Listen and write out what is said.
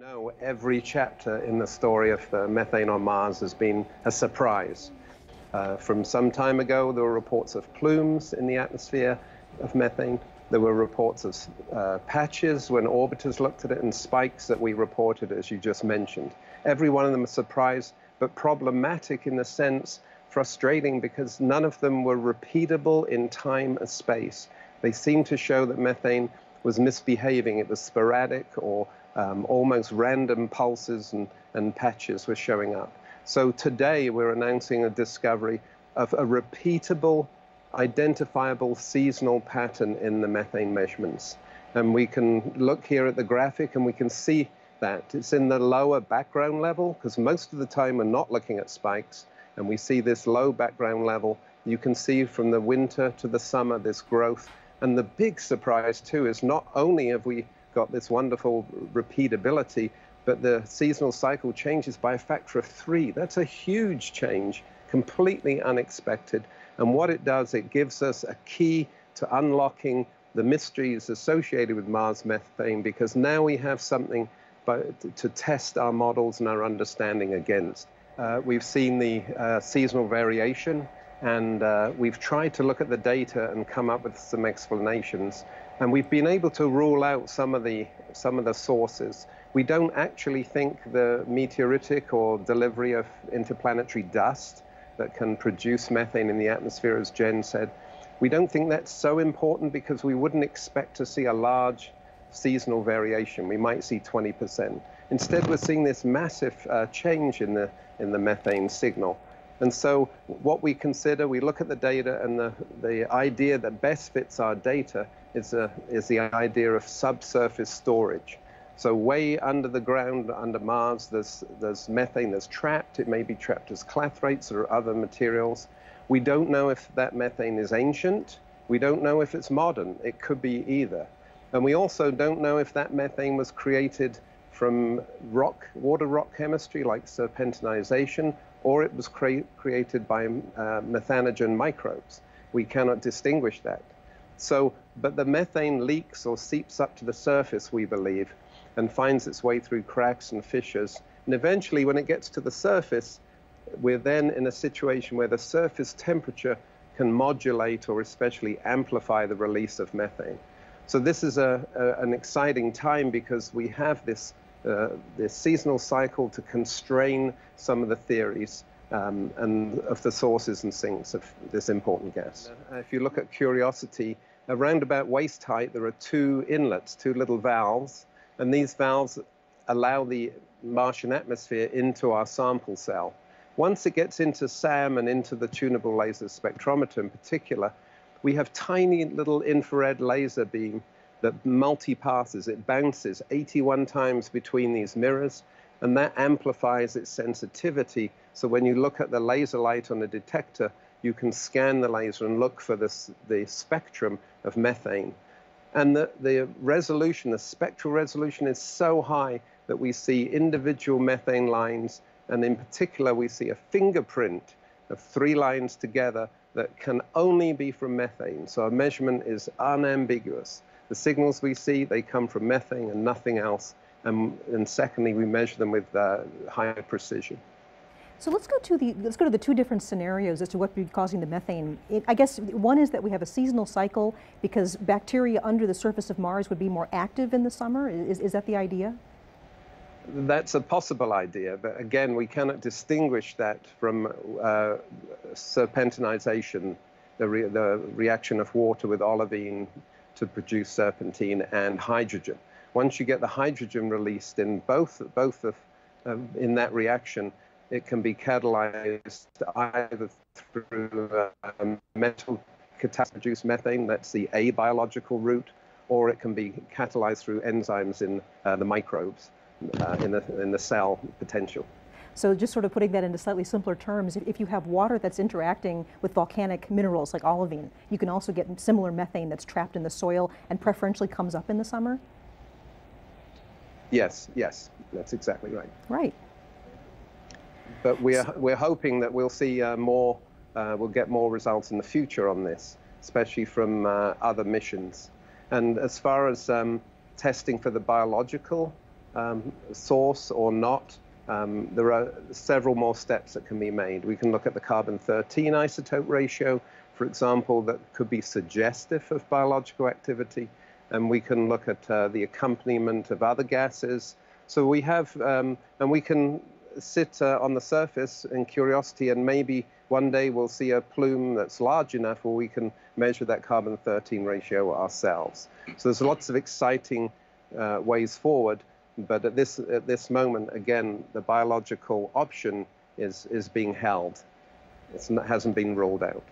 know, every chapter in the story of uh, methane on Mars has been a surprise. Uh, from some time ago, there were reports of plumes in the atmosphere of methane. There were reports of uh, patches when orbiters looked at it and spikes that we reported, as you just mentioned. Every one of them a surprise, but problematic in the sense, frustrating because none of them were repeatable in time and space. They seemed to show that methane was misbehaving. It was sporadic or um, almost random pulses and, and patches were showing up. So today we're announcing a discovery of a repeatable, identifiable seasonal pattern in the methane measurements. And we can look here at the graphic and we can see that. It's in the lower background level because most of the time we're not looking at spikes and we see this low background level. You can see from the winter to the summer this growth. And the big surprise too is not only have we got this wonderful repeatability, but the seasonal cycle changes by a factor of three. That's a huge change, completely unexpected. And what it does, it gives us a key to unlocking the mysteries associated with Mars methane because now we have something to test our models and our understanding against. Uh, we've seen the uh, seasonal variation and uh, we've tried to look at the data and come up with some explanations. And we've been able to rule out some of the, some of the sources. We don't actually think the meteoritic or delivery of interplanetary dust that can produce methane in the atmosphere, as Jen said, we don't think that's so important because we wouldn't expect to see a large seasonal variation. We might see 20%. Instead, we're seeing this massive uh, change in the, in the methane signal. And so what we consider, we look at the data and the, the idea that best fits our data is, a, is the idea of subsurface storage. So way under the ground, under Mars, there's, there's methane that's trapped. It may be trapped as clathrates or other materials. We don't know if that methane is ancient. We don't know if it's modern. It could be either. And we also don't know if that methane was created from rock, water rock chemistry like serpentinization, or it was cre created by uh, methanogen microbes. We cannot distinguish that. So, but the methane leaks or seeps up to the surface, we believe, and finds its way through cracks and fissures. And eventually, when it gets to the surface, we're then in a situation where the surface temperature can modulate or especially amplify the release of methane. So this is a, a an exciting time because we have this uh, the seasonal cycle to constrain some of the theories um, and of the sources and sinks of this important gas. Uh, if you look at Curiosity, around about waist height, there are two inlets, two little valves, and these valves allow the Martian atmosphere into our sample cell. Once it gets into SAM and into the tunable laser spectrometer in particular, we have tiny little infrared laser beam that multi-passes, it bounces 81 times between these mirrors, and that amplifies its sensitivity. So when you look at the laser light on a detector, you can scan the laser and look for this, the spectrum of methane. And the, the resolution, the spectral resolution is so high that we see individual methane lines, and in particular, we see a fingerprint of three lines together that can only be from methane. So our measurement is unambiguous. The signals we see, they come from methane and nothing else. And, and secondly, we measure them with uh, high precision. So let's go to the let's go to the two different scenarios as to what would be causing the methane. It, I guess one is that we have a seasonal cycle because bacteria under the surface of Mars would be more active in the summer. Is, is that the idea? That's a possible idea, but again, we cannot distinguish that from uh, serpentinization, the, re the reaction of water with olivine to produce serpentine and hydrogen. Once you get the hydrogen released in both, both of, um, in that reaction, it can be catalyzed either through a metal catalyst produce methane, that's the abiological route, or it can be catalyzed through enzymes in uh, the microbes uh, in, the, in the cell potential. So just sort of putting that into slightly simpler terms, if, you have water that's interacting with volcanic minerals like olivine, you can also get similar methane that's trapped in the soil and preferentially comes up in the summer? Yes, yes, that's exactly right. Right. But we're, we're hoping that we'll see uh, more, uh, we'll get more results in the future on this, especially from uh, other missions. And as far as um, testing for the biological um, source or not, um, there are several more steps that can be made. We can look at the carbon 13 isotope ratio, for example, that could be suggestive of biological activity. And we can look at uh, the accompaniment of other gases. So we have, um, and we can sit uh, on the surface in curiosity and maybe one day we'll see a plume that's large enough where we can measure that carbon 13 ratio ourselves. So there's lots of exciting uh, ways forward. But at this, at this moment, again, the biological option is, is being held. It hasn't been ruled out.